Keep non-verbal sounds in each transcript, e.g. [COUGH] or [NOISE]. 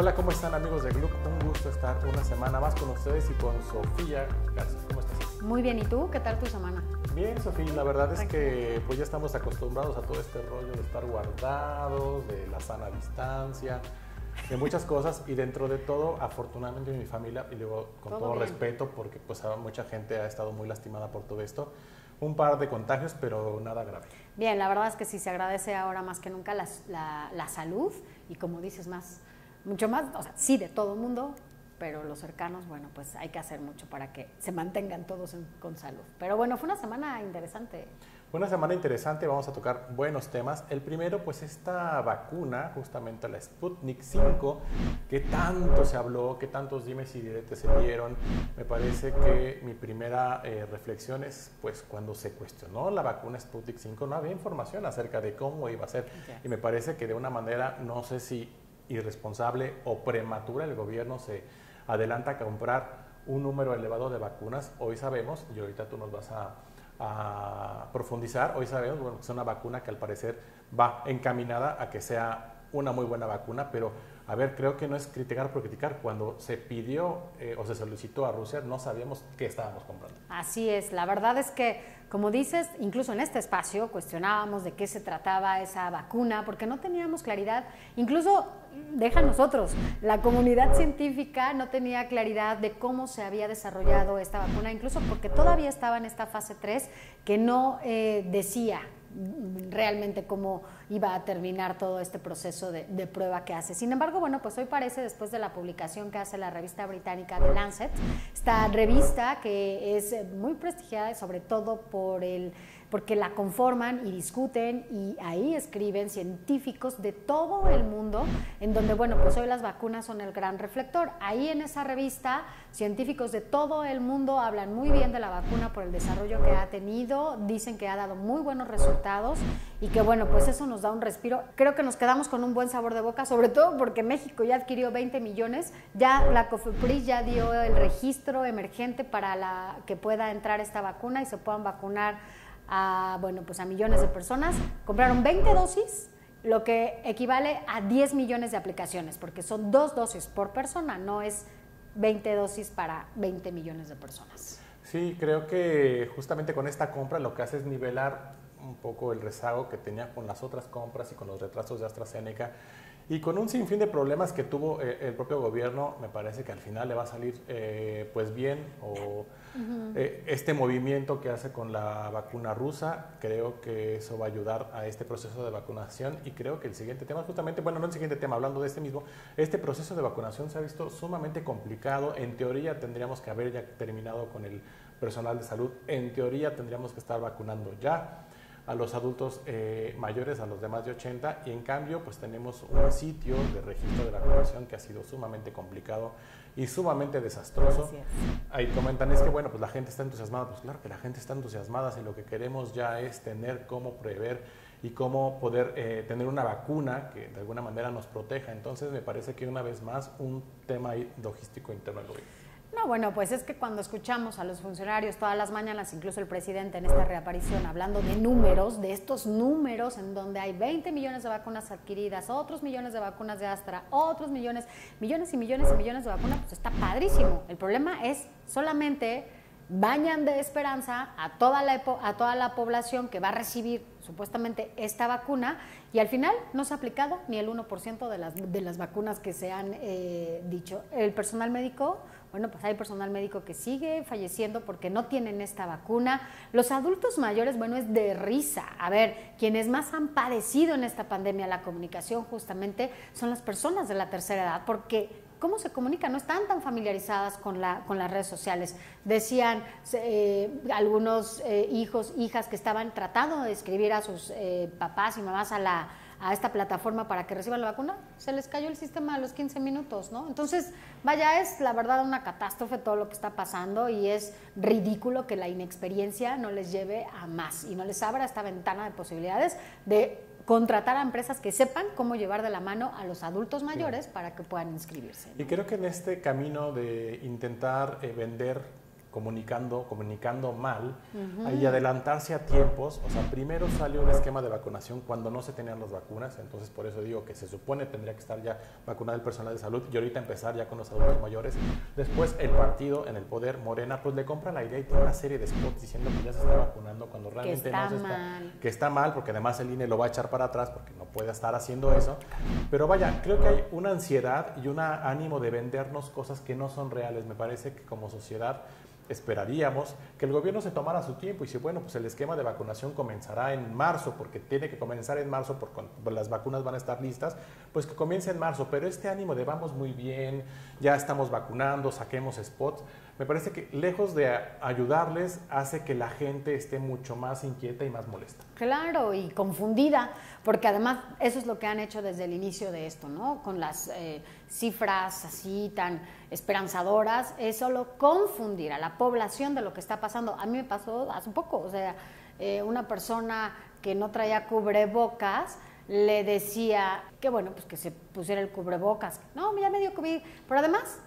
Hola, ¿cómo están amigos de Gluck? Un gusto estar una semana más con ustedes y con Sofía Garza. ¿Cómo estás? Muy bien, ¿y tú? ¿Qué tal tu semana? Bien, Sofía, la verdad es que pues ya estamos acostumbrados a todo este rollo de estar guardados, de la sana distancia, de muchas cosas y dentro de todo, afortunadamente mi familia, y luego con todo, respeto, porque pues mucha gente ha estado muy lastimada por todo esto, un par de contagios, pero nada grave. Bien, la verdad es que sí se agradece ahora más que nunca la, la salud y como dices, más mucho más, o sea, sí de todo el mundo, pero los cercanos, bueno, pues hay que hacer mucho para que se mantengan todos con salud. Pero bueno, fue una semana interesante. Fue una semana interesante, vamos a tocar buenos temas. El primero, pues esta vacuna, justamente la Sputnik 5, que tanto se habló, que tantos dimes y diretes se dieron. Me parece que mi primera eh, reflexión es, pues cuando se cuestionó la vacuna Sputnik 5, no había información acerca de cómo iba a ser. Y me parece que de una manera, no sé si irresponsable o prematura, el gobierno se adelanta a comprar un número elevado de vacunas. Hoy sabemos, y ahorita tú nos vas a, profundizar, hoy sabemos bueno, que es una vacuna que al parecer va encaminada a que sea una muy buena vacuna, pero a ver, creo que no es criticar por criticar. Cuando se pidió eh, o se solicitó a Rusia, no sabíamos qué estábamos comprando. Así es, la verdad es que, como dices, incluso en este espacio cuestionábamos de qué se trataba esa vacuna, porque no teníamos claridad, incluso deja nosotros, la comunidad científica no tenía claridad de cómo se había desarrollado esta vacuna, incluso porque todavía estaba en esta fase 3 que no eh, decía realmente cómo iba a terminar todo este proceso de, prueba que hace. Sin embargo, bueno, pues hoy parece, después de la publicación que hace la revista británica The Lancet, esta revista que es muy prestigiada sobre todo por el porque la conforman y discuten y ahí escriben científicos de todo el mundo, en donde, bueno, pues hoy las vacunas son el gran reflector. Ahí en esa revista, científicos de todo el mundo hablan muy bien de la vacuna por el desarrollo que ha tenido, dicen que ha dado muy buenos resultados y que, bueno, pues eso nos da un respiro. Creo que nos quedamos con un buen sabor de boca, sobre todo porque México ya adquirió 20 millones, ya la COFEPRIS ya dio el registro emergente para que pueda entrar esta vacuna y se puedan vacunar a, bueno, pues a millones de personas. Compraron 20 dosis, lo que equivale a 10 millones de aplicaciones, porque son dos dosis por persona, no es 20 dosis para 20 millones de personas. Sí, creo que justamente con esta compra lo que hace es nivelar un poco el rezago que tenía con las otras compras y con los retrasos de AstraZeneca y con un sinfín de problemas que tuvo eh, el propio gobierno, me parece que al final le va a salir eh, pues bien o eh, este movimiento que hace con la vacuna rusa, creo que eso va a ayudar a este proceso de vacunación y creo que el siguiente tema, justamente, bueno, no el siguiente tema, hablando de este mismo, este proceso de vacunación se ha visto sumamente complicado. En teoría tendríamos que haber ya terminado con el personal de salud, en teoría tendríamos que estar vacunando ya a los adultos eh, mayores, a los de más de 80, y en cambio pues tenemos un sitio de registro de vacunación que ha sido sumamente complicado y sumamente desastroso. Ahí comentan, es que bueno, pues la gente está entusiasmada, pues claro que la gente está entusiasmada si lo que queremos ya es tener cómo prever y cómo poder eh, tener una vacuna que de alguna manera nos proteja. Entonces me parece que una vez más un tema logístico interno del gobierno. No, bueno, pues es que cuando escuchamos a los funcionarios todas las mañanas, incluso el presidente en esta reaparición, hablando de números, de estos números en donde hay 20 millones de vacunas adquiridas, otros millones de vacunas de Astra, otros millones, millones y millones y millones de vacunas, pues está padrísimo. El problema es solamente bañan de esperanza a toda la, a toda la población que va a recibir supuestamente esta vacuna y al final no se ha aplicado ni el 1% de las, de las vacunas que se han eh, dicho. El personal médico bueno, pues hay personal médico que sigue falleciendo porque no tienen esta vacuna. Los adultos mayores, bueno, es de risa. A ver, quienes más han padecido en esta pandemia la comunicación justamente son las personas de la tercera edad, porque ¿cómo se comunican? No están tan familiarizadas con, la, con las redes sociales. Decían eh, algunos eh, hijos, hijas que estaban tratando de escribir a sus eh, papás y mamás a la a esta plataforma para que reciban la vacuna, se les cayó el sistema a los 15 minutos, ¿no? Entonces, vaya, es la verdad una catástrofe todo lo que está pasando y es ridículo que la inexperiencia no les lleve a más y no les abra esta ventana de posibilidades de contratar a empresas que sepan cómo llevar de la mano a los adultos mayores para que puedan inscribirse. Y creo que en este camino de intentar eh, vender comunicando, comunicando mal y adelantarse a tiempos. O sea, primero salió un esquema de vacunación cuando no se tenían las vacunas, entonces por eso digo que se supone tendría que estar ya vacunado el personal de salud y ahorita empezar ya con los adultos mayores. Después el partido en el poder, Morena, pues le compra la idea y tiene una serie de spots diciendo que ya se está vacunando cuando realmente no se está. Mal. Que está mal, porque además el INE lo va a echar para atrás porque no puede estar haciendo eso. Pero vaya, creo que hay una ansiedad y un ánimo de vendernos cosas que no son reales. Me parece que como sociedad esperaríamos que el gobierno se tomara su tiempo y si, bueno, pues el esquema de vacunación comenzará en marzo, porque tiene que comenzar en marzo, porque las vacunas van a estar listas, pues que comience en marzo. Pero este ánimo de vamos muy bien, ya estamos vacunando, saquemos spots, me parece que lejos de ayudarles, hace que la gente esté mucho más inquieta y más molesta. Claro, y confundida, porque además eso es lo que han hecho desde el inicio de esto, ¿no? Con las eh, cifras así tan esperanzadoras, es solo confundir a la población de lo que está pasando. A mí me pasó hace poco, o sea, eh, una persona que no traía cubrebocas, le decía que bueno, pues que se pusiera el cubrebocas. No, ya me dio COVID, pero además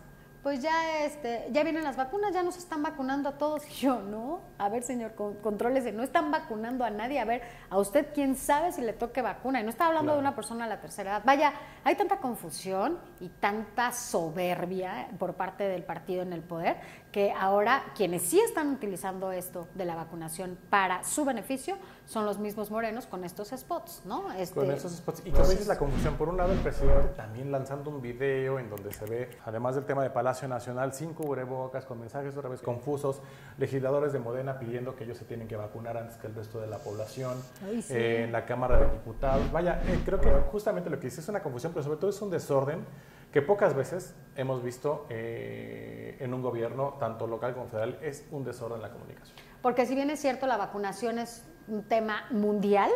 pues ya, este, ya vienen las vacunas, ya nos están vacunando a todos. Y yo, no, a ver, señor, controles, no están vacunando a nadie. A ver, a usted quién sabe si le toque vacuna. Y no está hablando de una persona a la tercera edad. Vaya, hay tanta confusión y tanta soberbia por parte del partido en el poder que ahora quienes sí están utilizando esto de la vacunación para su beneficio son los mismos morenos con estos spots, ¿no? Este, con esos spots. Y como dices, la confusión, por un lado el presidente también lanzando un video en donde se ve, además del tema de Palacio Nacional, sin cubrebocas, con mensajes otra vez confusos, legisladores de Modena pidiendo que ellos se tienen que vacunar antes que el resto de la población, eh, en la Cámara de Diputados. Vaya, eh, creo que justamente lo que dice es una confusión, pero sobre todo es un desorden que pocas veces hemos visto eh, en un gobierno, tanto local como federal, es un desorden en la comunicación. Porque si bien es cierto, la vacunación es un tema mundial,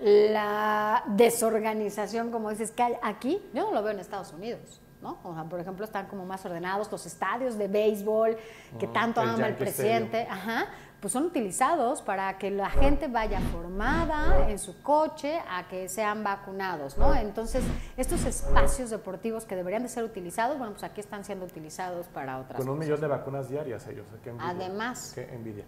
la desorganización, como dices, que hay aquí, yo no lo veo en Estados Unidos. ¿No? O sea, por ejemplo, están como más ordenados los estadios de béisbol que mm, tanto ama el presidente. Ajá pues son utilizados para que la gente vaya formada en su coche a que sean vacunados, ¿no? Entonces, estos espacios deportivos que deberían de ser utilizados, bueno, pues aquí están siendo utilizados para otras Con un millón de vacunas diarias ellos, qué envidia. Además. Qué envidia.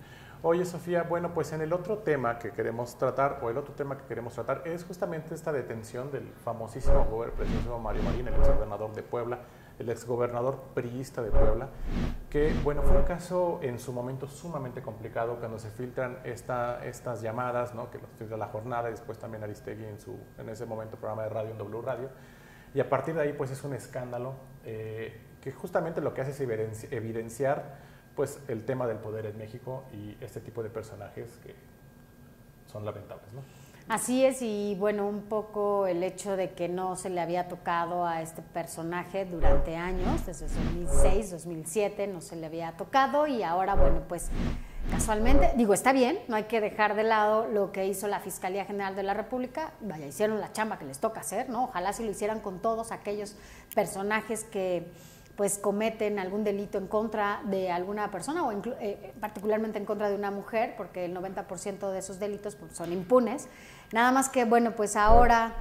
Oye, Sofía, bueno, pues en el otro tema que queremos tratar, o el otro tema que queremos tratar, es justamente esta detención del famosísimo gobernador Mario Marín, el exgobernador de Puebla, el exgobernador priista de Puebla, que bueno, fue un caso en su momento sumamente complicado cuando se filtran esta, estas llamadas, ¿no? que los filtra la jornada y después también Aristegui en, su, en ese momento programa de radio en W Radio. Y a partir de ahí pues es un escándalo eh, que justamente lo que hace es evidenciar pues el tema del poder en México y este tipo de personajes que son lamentables. ¿no? Así es, y bueno, un poco el hecho de que no se le había tocado a este personaje durante años, desde 2006, 2007, no se le había tocado y ahora, bueno, pues casualmente, digo, está bien, no hay que dejar de lado lo que hizo la Fiscalía General de la República, vaya, hicieron la chamba que les toca hacer, ¿no? Ojalá si lo hicieran con todos aquellos personajes que pues cometen algún delito en contra de alguna persona o eh, particularmente en contra de una mujer, porque el 90% de esos delitos pues, son impunes. Nada más que, bueno, pues ahora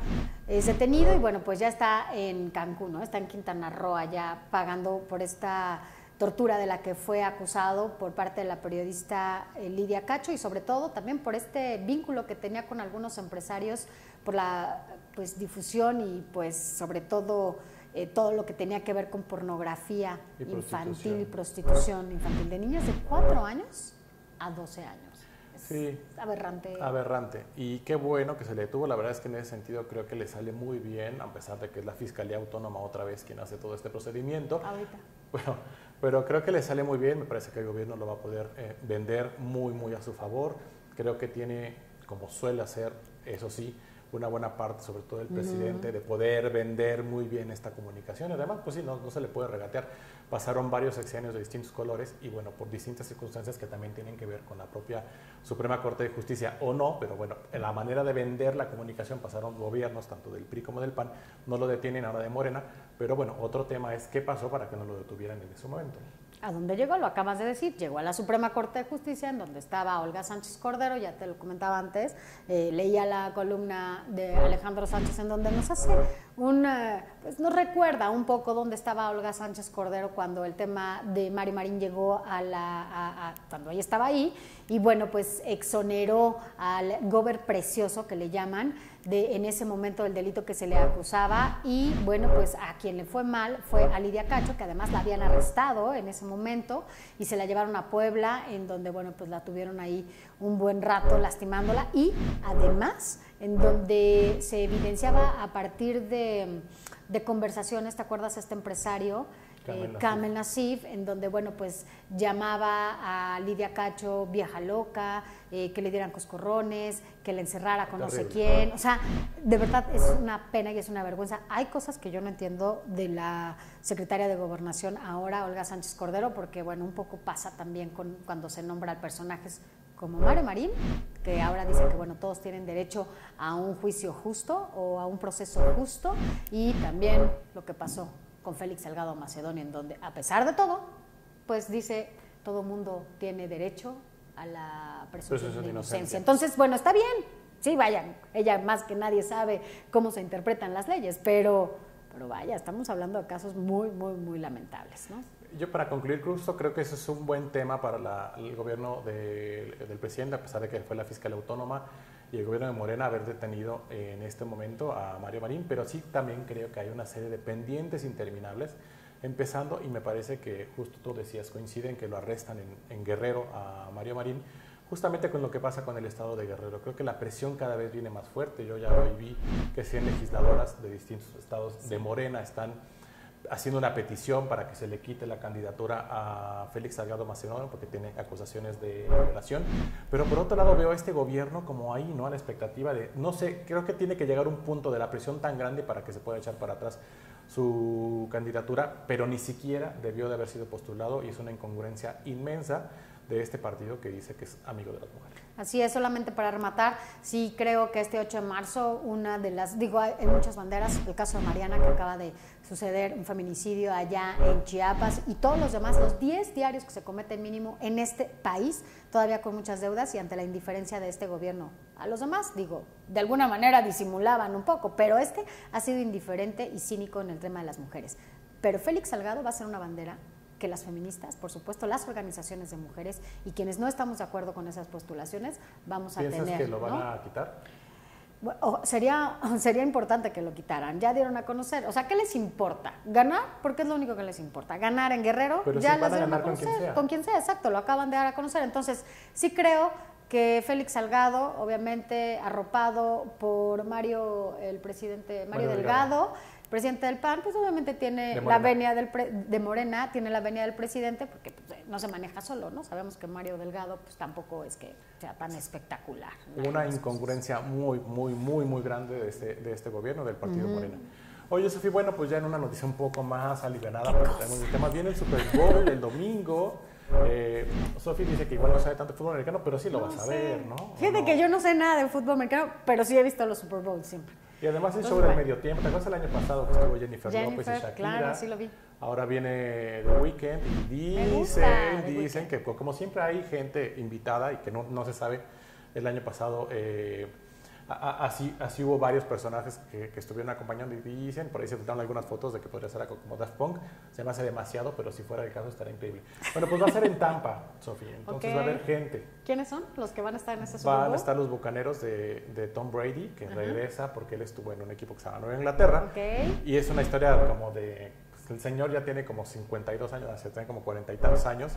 es detenido y bueno, pues ya está en Cancún, ¿no? Está en Quintana Roo, ya pagando por esta tortura de la que fue acusado por parte de la periodista eh, Lidia Cacho y sobre todo también por este vínculo que tenía con algunos empresarios por la pues difusión y pues sobre todo eh, todo lo que tenía que ver con pornografía infantil y prostitución infantil de niñas de 4 años a 12 años. sí, aberrante. Aberrante. Y qué bueno que se le detuvo. La verdad es que en ese sentido creo que le sale muy bien, a pesar de que es la Fiscalía Autónoma otra vez quien hace todo este procedimiento. Ahorita. Bueno, pero creo que le sale muy bien. Me parece que el gobierno lo va a poder eh, vender muy, muy a su favor. Creo que tiene, como suele hacer, eso sí, una buena parte, sobre todo el presidente, de poder vender muy bien esta comunicación. Además, pues sí, no, no se le puede regatear. Pasaron varios sexenios de distintos colores y bueno, por distintas circunstancias que también tienen que ver con la propia Suprema Corte de Justicia o no, pero bueno, en la manera de vender la comunicación pasaron gobiernos, tanto del PRI como del PAN, no lo detienen ahora de Morena, pero bueno, otro tema es qué pasó para que no lo detuvieran en ese momento. ¿A dónde llegó? Lo acabas de decir. Llegó a la Suprema Corte de Justicia, en donde estaba Olga Sánchez Cordero, ya te lo comentaba antes. Eh, leía la columna de Alejandro Sánchez, en donde nos hace un, pues nos recuerda un poco dónde estaba Olga Sánchez Cordero cuando el tema de Mari Marín llegó a la, cuando ella estaba ahí, y bueno, pues exoneró al gober precioso que le llaman, de en ese momento del delito que se le acusaba, y bueno, pues a quien le fue mal fue a Lidia Cacho, que además la habían arrestado en ese momento, y se la llevaron a Puebla, en donde bueno, pues la tuvieron ahí un buen rato lastimándola, y además en donde se evidenciaba a partir de de conversaciones, ¿te acuerdas este empresario? Kamel, eh, Nasif, en donde, bueno, pues llamaba a Lidia Cacho vieja loca, eh, que le dieran coscorrones, que le encerrara con no sé quién. O sea, de verdad es una pena y es una vergüenza. Hay cosas que yo no entiendo de la secretaria de Gobernación ahora, Olga Sánchez Cordero, porque, bueno, un poco pasa también con, cuando se nombra a personajes como Mario Marín, que ahora dice que bueno, todos tienen derecho a un juicio justo o a un proceso justo, y también lo que pasó con Félix Salgado Macedonia, en donde a pesar de todo, pues dice todo mundo tiene derecho a la presunción de inocencia. Entonces, bueno, está bien, sí, vayan, ella más que nadie sabe cómo se interpretan las leyes, pero, pero vaya, estamos hablando de casos muy, muy, muy lamentables, ¿no? Yo para concluir, justo creo que ese es un buen tema para el gobierno del presidente, a pesar de que fue la fiscal autónoma y el gobierno de Morena haber detenido en este momento a Mario Marín, pero sí también creo que hay una serie de pendientes interminables, empezando, y me parece que justo tú decías, coinciden que lo arrestan en, Guerrero a Mario Marín, justamente con lo que pasa con el estado de Guerrero. Creo que la presión cada vez viene más fuerte. Yo ya hoy vi que 100 legisladoras de distintos estados de Morena están haciendo una petición para que se le quite la candidatura a Félix Salgado Macedonio porque tiene acusaciones de violación. Pero por otro lado veo a este gobierno como ahí, ¿no? A la expectativa de, no sé, creo que tiene que llegar un punto de la presión tan grande para que se pueda echar para atrás su candidatura, pero ni siquiera debió de haber sido postulado y es una incongruencia inmensa de este partido que dice que es amigo de las mujeres. Así es, solamente para rematar, sí creo que este 8 de marzo, una de las, digo, hay muchas banderas, el caso de Mariana que acaba de suceder, un feminicidio allá en Chiapas y todos los demás, los 10 diarios que se cometen mínimo en este país, todavía con muchas deudas y ante la indiferencia de este gobierno. A los demás, digo, de alguna manera disimulaban un poco, pero este ha sido indiferente y cínico en el tema de las mujeres. Pero Félix Salgado va a ser una bandera que las feministas, por supuesto, las organizaciones de mujeres y quienes no estamos de acuerdo con esas postulaciones, vamos a tener. que lo van a quitar? sería, [LAUGHS] sería importante que lo quitaran. Ya dieron a conocer. O sea, ¿qué les importa? ¿Ganar? Porque es lo único que les importa. Ganar en Guerrero, ya les dieron a, conocer. Con quien, sea. con quien sea, exacto, lo acaban de dar a conocer. Entonces, sí creo que Félix Salgado, obviamente arropado por Mario, el presidente Mario, Delgado presidente del PAN, pues obviamente tiene la venia del de Morena, tiene la venia del presidente, porque pues, eh, no se maneja solo, ¿no? Sabemos que Mario Delgado, pues tampoco es que sea tan espectacular. Una incongruencia muy, muy, muy, muy grande de este, de este gobierno, del partido Morena. Oye, Sofía, bueno, pues ya en una noticia un poco más aliviada, porque tenemos el tema. Viene el Super Bowl el domingo. Eh, Sofía dice que igual no sabe tanto de fútbol americano, pero sí lo vas a ver, ¿no? Fíjate que yo no sé nada de fútbol americano, pero sí he visto los Super Bowls siempre. Y además es sobre el medio tiempo. ¿Te acuerdas el año pasado que estuvo Jennifer, López y Shakira? Claro, sí lo vi. Ahora viene The Weeknd y dicen, dicen que como siempre hay gente invitada y que no, no se sabe, el año pasado eh, así, así hubo varios personajes que, estuvieron acompañando y dicen, por ahí se filtraron algunas fotos de que podría ser algo como Daft Punk. Se me hace demasiado, pero si fuera el caso estaría increíble. Bueno, pues va a ser en Tampa, [LAUGHS] Sofía. Entonces va a haber gente. ¿Quiénes son los que van a estar en ese Van a estar los bucaneros de, de Tom Brady, que regresa porque él estuvo en un equipo que se llama Nueva Inglaterra. Y es una historia como de el señor ya tiene como 52 años, tiene como 40 y tantos años,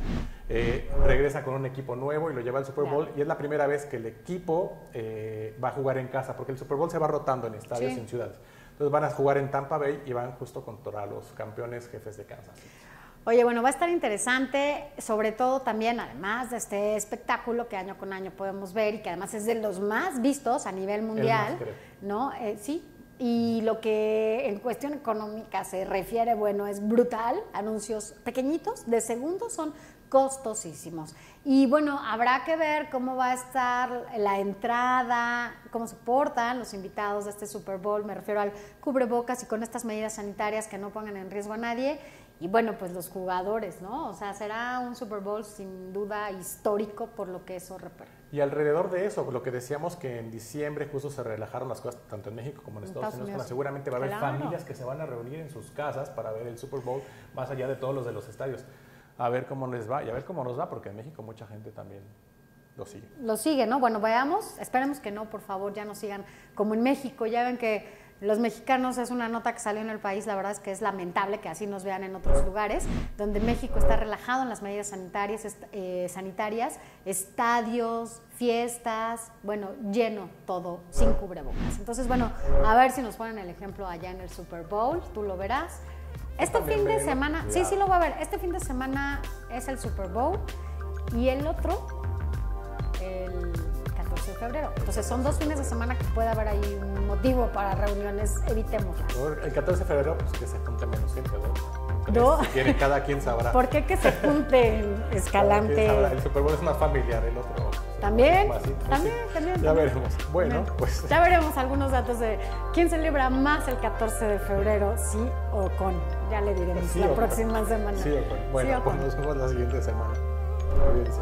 eh, regresa con un equipo nuevo y lo lleva al Super Bowl y es la primera vez que el equipo eh, va a jugar en casa, porque el Super Bowl se va rotando en estadios y en ciudades. Entonces van a jugar en Tampa Bay y van justo contra los campeones jefes de Kansas. Oye, bueno, va a estar interesante, sobre todo también, además de este espectáculo que año con año podemos ver y que además es de los más vistos a nivel mundial, ¿no? Eh, sí, y lo que en cuestión económica se refiere, bueno, es brutal. Anuncios pequeñitos, de segundos, son costosísimos. Y bueno, habrá que ver cómo va a estar la entrada, cómo se portan los invitados de este Super Bowl. Me refiero al cubrebocas y con estas medidas sanitarias que no pongan en riesgo a nadie. Y bueno, pues los jugadores, ¿no? O sea, será un Super Bowl sin duda histórico por lo que eso representa. Y alrededor de eso, lo que decíamos que en diciembre justo se relajaron las cosas tanto en México como en Estados, Unidos, Unidos. seguramente va a haber familias que se van a reunir en sus casas para ver el Super Bowl, más allá de todos los de los estadios, a ver cómo les va y a ver cómo nos va, porque en México mucha gente también lo sigue. Lo sigue, ¿no? Bueno, veamos, esperemos que no, por favor, ya no sigan como en México, ya ven que los mexicanos es una nota que salió en el país, la verdad es que es lamentable que así nos vean en otros lugares, donde México está relajado en las medidas sanitarias, eh, sanitarias estadios, fiestas, bueno, lleno todo, sin cubrebocas. Entonces, bueno, a ver si nos ponen el ejemplo allá en el Super Bowl, tú lo verás. Este fin de semana, sí, sí lo va a ver, este fin de semana es el Super Bowl y el otro, febrero. Entonces son dos fines de semana que puede haber ahí un motivo para reuniones, evitémoslas. El 14 de febrero, pues que se junte menos gente, ¿no? Si cada quien sabrá. ¿Por qué que se junten [LAUGHS] Escalante? El Super Bowl es más familiar, el otro. ¿También? también, también. Ya veremos. Bueno, pues. Ya veremos algunos datos de quién celebra más el 14 de febrero, sí o con. Ya le diremos la próxima semana. Sí o con. Bueno, pues nos vemos la siguiente semana. Cuídense.